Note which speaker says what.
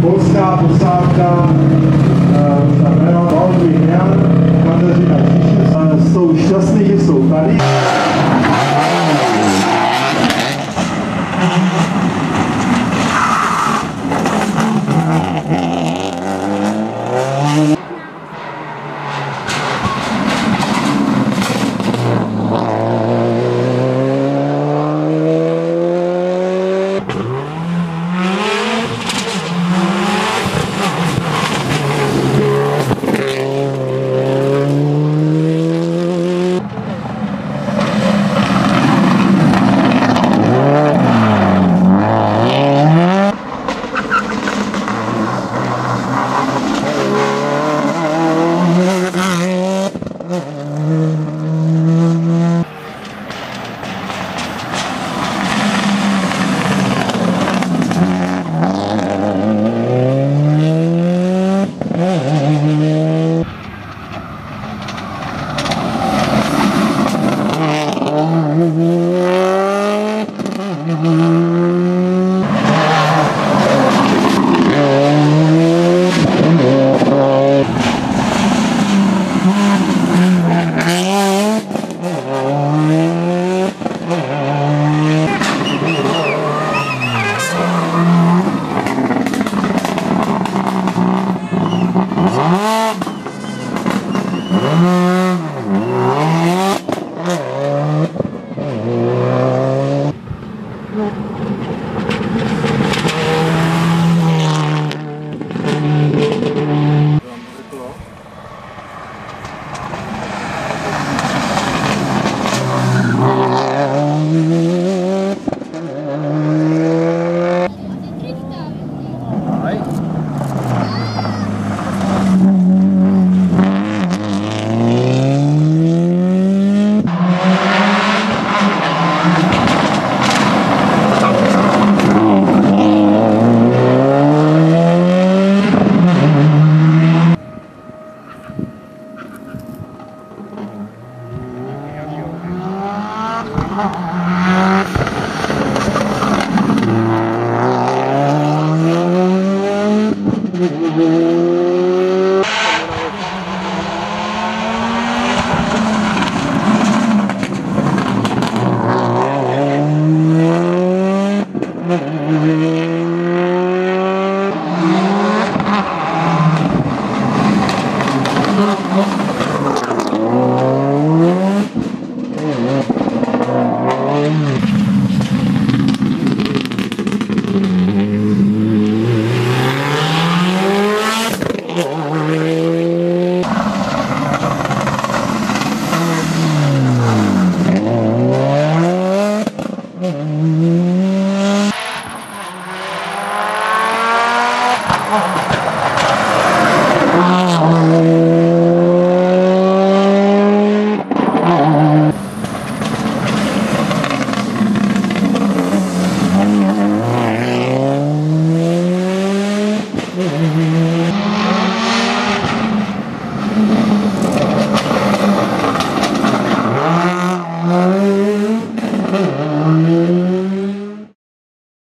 Speaker 1: Busca, Busaka, eh, Isabel, Adriana, quantas gimnastas. Ah, sou счастливы, sou feliz. Že Uh...